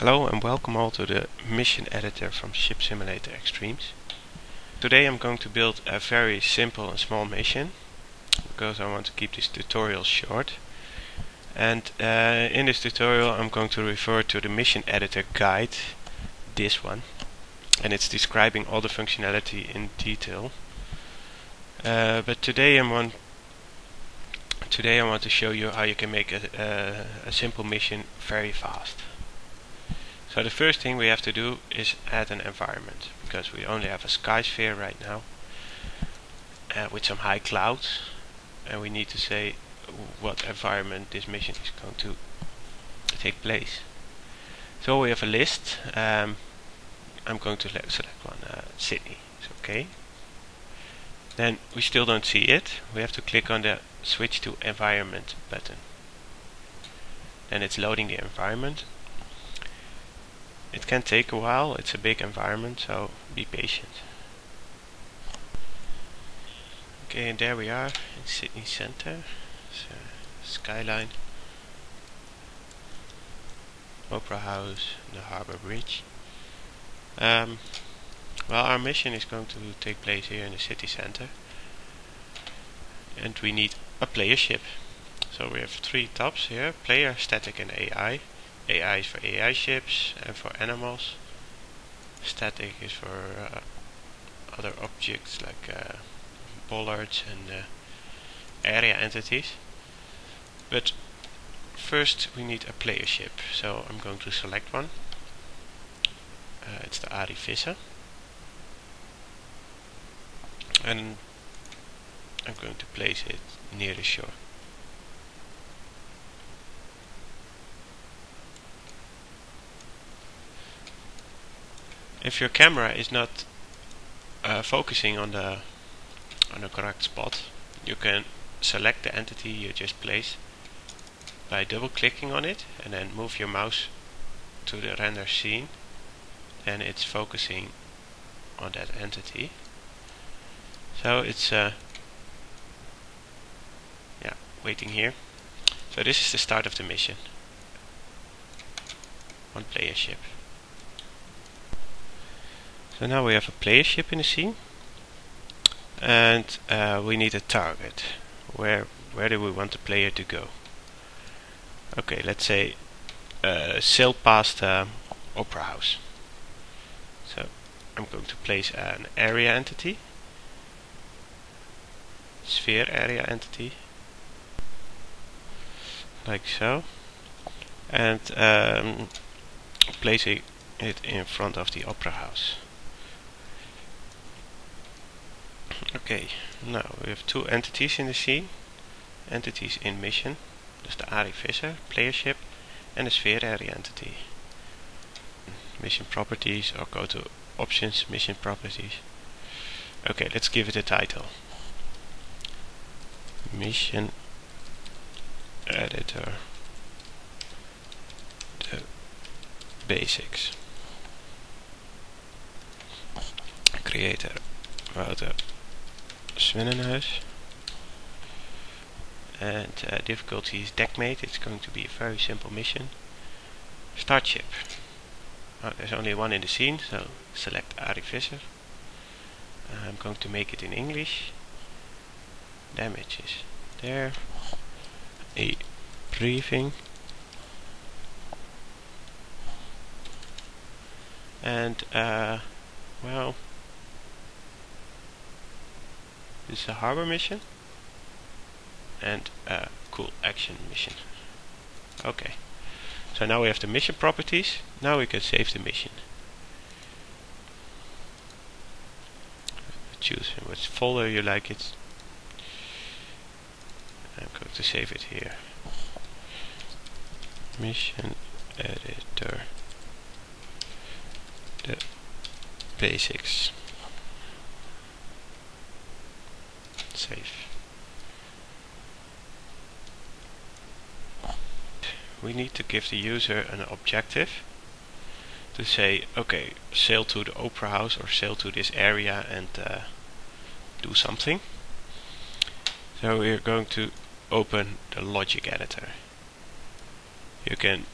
Hello and welcome all to the mission editor from Ship Simulator Extremes. Today I'm going to build a very simple and small mission because I want to keep this tutorial short. And uh, in this tutorial I'm going to refer to the mission editor guide, this one. And it's describing all the functionality in detail. Uh, but today I'm on today I want to show you how you can make a, a, a simple mission very fast. So the first thing we have to do is add an environment because we only have a sky sphere right now uh, with some high clouds and we need to say what environment this mission is going to take place. So we have a list. Um, I'm going to select one, uh, Sydney. It's okay. Then we still don't see it. We have to click on the switch to environment button. Then it's loading the environment it can take a while, it's a big environment, so be patient. Okay, and there we are in Sydney Center. So, skyline, Opera House, the Harbour Bridge. Um, well, our mission is going to take place here in the city center. And we need a player ship. So we have three tops here, player, static and AI. AI is for AI ships and for animals. Static is for uh, other objects like uh, bollards and uh, area entities. But first we need a player ship, so I'm going to select one. Uh, it's the Arie Visser. And I'm going to place it near the shore. If your camera is not uh, focusing on the on the correct spot you can select the entity you just placed by double clicking on it and then move your mouse to the render scene and it's focusing on that entity. So it's uh, yeah waiting here. So this is the start of the mission one player ship so now we have a player ship in the scene and uh, we need a target. Where where do we want the player to go? Okay, let's say uh, sail past uh, Opera House. So I'm going to place an area entity, sphere area entity, like so, and um, placing it in front of the Opera House. Okay, now we have two entities in the scene. Entities in mission. Dus the Arie Visser, player ship, and the sphere area entity. Mission properties, or go to options, mission properties. Okay, let's give it a title. Mission editor. The basics. Creator. Wouter Swinnenhuis. And uh, difficulty is deckmate. It's going to be a very simple mission. Start ship. Oh, there's only one in the scene, so select Arie Visser. I'm going to make it in English. Damages there. A briefing. And, uh, well, This is a harbor mission and a cool action mission. Okay. So now we have the mission properties. Now we can save the mission. Choose which folder you like it. I'm going to save it here. Mission editor. The basics. Save. We need to give the user an objective to say, okay, sail to the opera house or sail to this area and uh, do something. So we're going to open the logic editor. You can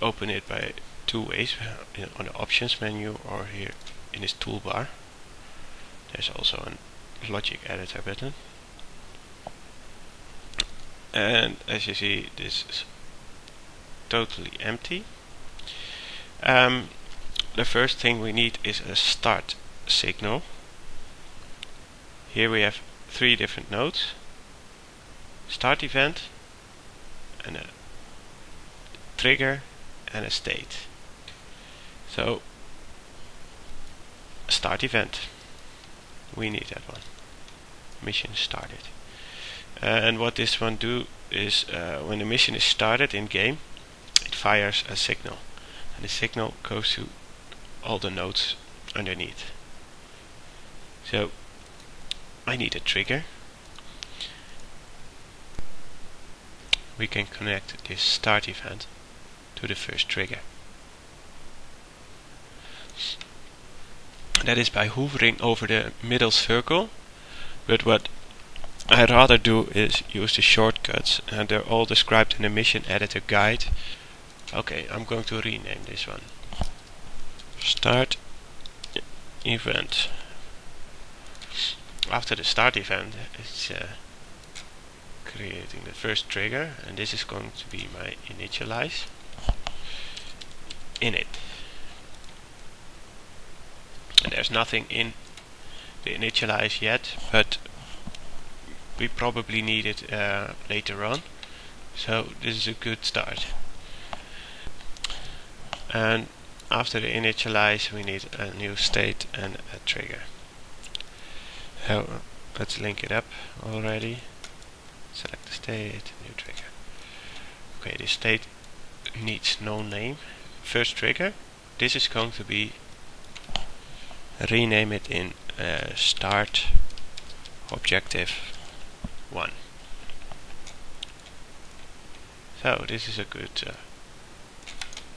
open it by two ways uh, on the options menu or here in this toolbar there's also a logic editor button and as you see this is totally empty. Um, the first thing we need is a start signal. Here we have three different nodes. Start event and a trigger and a state. So start event. We need that one mission started. Uh, and what this one do is uh, when the mission is started in game it fires a signal. And the signal goes to all the nodes underneath. So I need a trigger. We can connect this start event to the first trigger. That is by hovering over the middle circle but what I'd rather do is use the shortcuts and they're all described in the mission editor guide. Okay I'm going to rename this one. Start event. After the start event it's uh, creating the first trigger and this is going to be my initialize. Init. And there's nothing in initialize yet but we probably need it uh, later on. So this is a good start. And after the initialize we need a new state and a trigger. So let's link it up already. Select the state new trigger. Okay the state needs no name. First trigger this is going to be rename it in uh, start objective 1 so this is a good uh,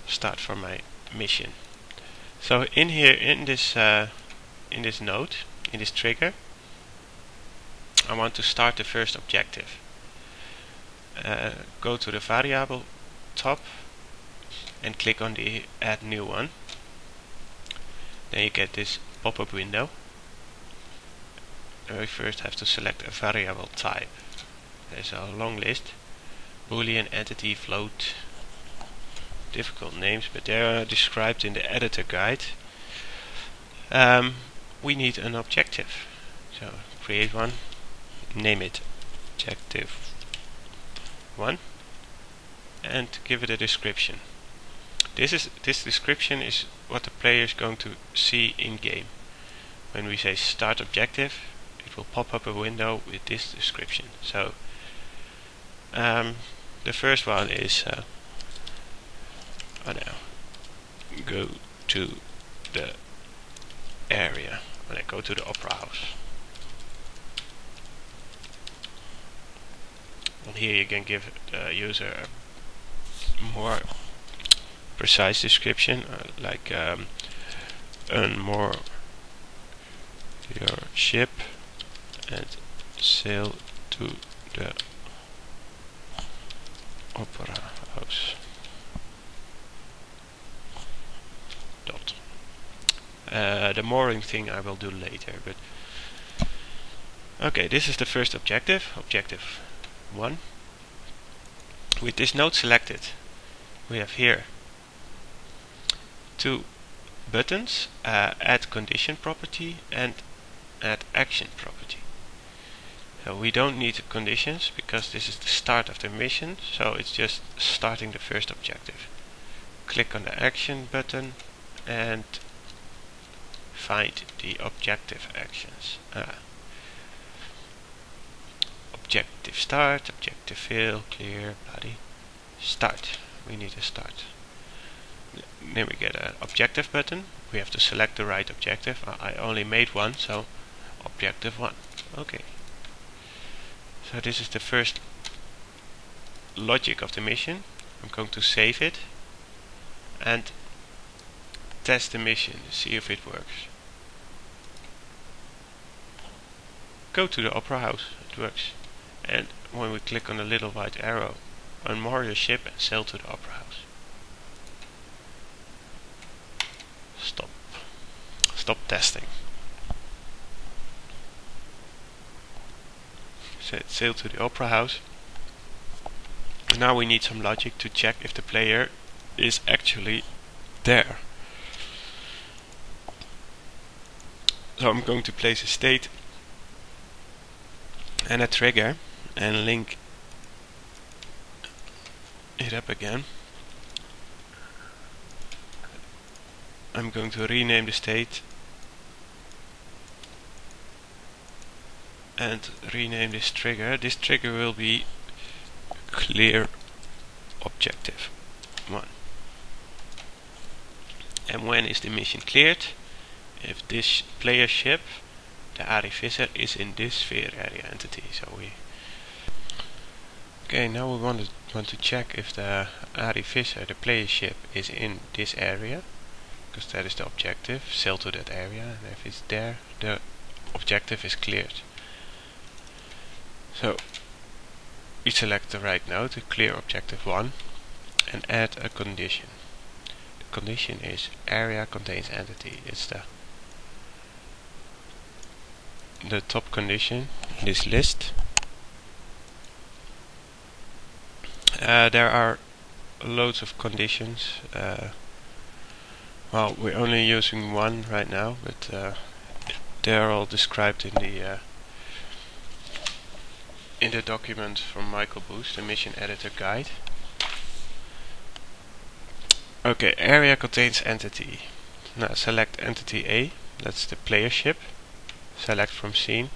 start for my mission. So in here in this uh, in this node in this trigger I want to start the first objective. Uh, go to the variable top and click on the add new one. Then you get this pop-up window we first have to select a variable type. There's a long list. Boolean entity float. Difficult names but they are described in the editor guide. Um, we need an objective. So create one. Name it objective 1 and give it a description. This is this description is what the player is going to see in game when we say start objective will pop up a window with this description. So um, the first one is uh, oh no go to the area. When I go to the opera house. And here you can give the user a more precise description uh, like um, more your ship and sail to the opera house. Dot. Uh, the mooring thing I will do later but okay this is the first objective. Objective 1 with this node selected we have here two buttons uh, add condition property and add action property so we don't need the conditions because this is the start of the mission so it's just starting the first objective click on the action button and find the objective actions uh, objective start, objective fill, clear, body, start. We need a start. Then we get an objective button. We have to select the right objective. I only made one, so objective 1. Okay. So this is the first logic of the mission. I'm going to save it and test the mission, see if it works. Go to the Opera House, it works. And when we click on the little white arrow, unmoor your ship and sail to the Opera House. Stop. Stop testing. Sail to the Opera House. Now we need some logic to check if the player is actually there. So I'm going to place a state and a trigger and link it up again. I'm going to rename the state and rename this trigger. This trigger will be clear objective 1. And when is the mission cleared? If this player ship, the Arie Visser, is in this sphere area entity. So we Okay, now we want to want to check if the Arie Visser, the player ship, is in this area. Because that is the objective. Sail to that area and if it's there, the objective is cleared. So we select the right node to clear objective 1 and add a condition. The condition is area contains entity. It's the the top condition in this list. Uh, there are loads of conditions. Uh, well, we're only using one right now, but uh, they're all described in the uh, in the document from Michael Boost, the mission editor guide. Okay, area contains entity. Now select entity A, that's the player ship. Select from scene.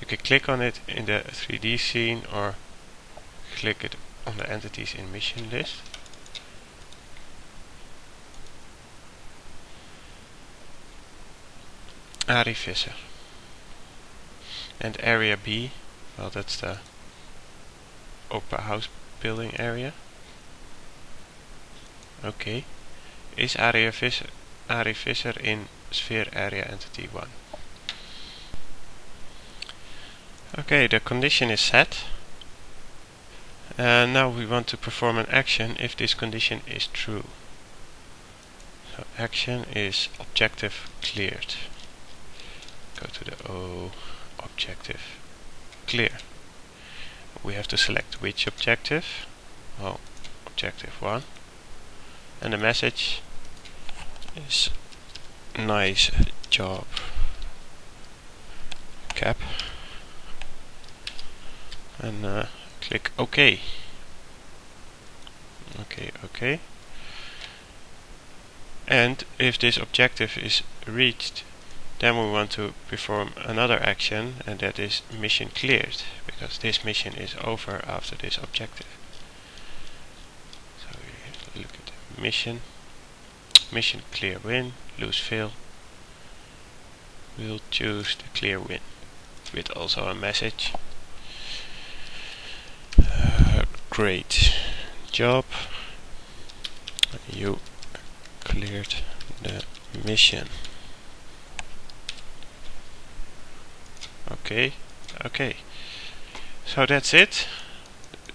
You can click on it in the 3D scene or click it on the entities in mission list. Arie Visser. And area B well, that's the Opera House building area. Okay. Is area Visser, Arie Visser in sphere area entity 1? Okay, the condition is set. And now we want to perform an action if this condition is true. So action is objective cleared. Go to the O objective clear. We have to select which objective. Well, objective 1. And the message is nice job cap and uh, click OK okay okay and if this objective is reached then we want to perform another action and that is mission cleared because this mission is over after this objective. So we look at the mission. Mission clear win, lose fail. We'll choose the clear win with also a message. Uh, great job. You cleared the mission. Okay okay. So that's it.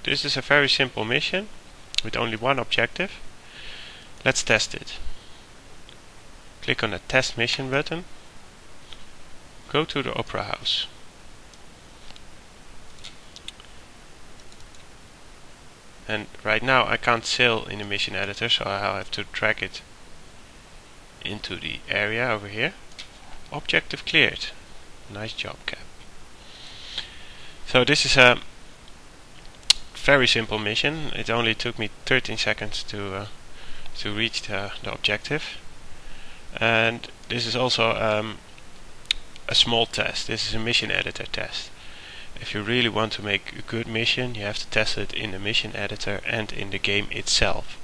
This is a very simple mission with only one objective. Let's test it. Click on the test mission button. Go to the opera house. And right now I can't sail in the mission editor so I'll have to drag it into the area over here. Objective cleared. Nice job so this is a very simple mission. It only took me 13 seconds to uh, to reach the, the, objective. And this is also um, a small test. This is a mission editor test. If you really want to make a good mission, you have to test it in the mission editor and in the game itself.